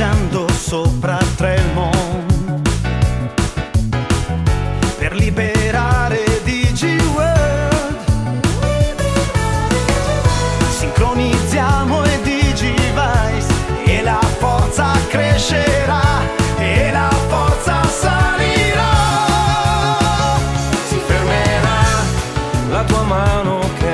viaggiando sopra Tremont per liberare DigiWorld. Sincronizziamo e DigiVice e la forza crescerà. E la forza salirà. Si fermerà la tua mano che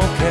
okay.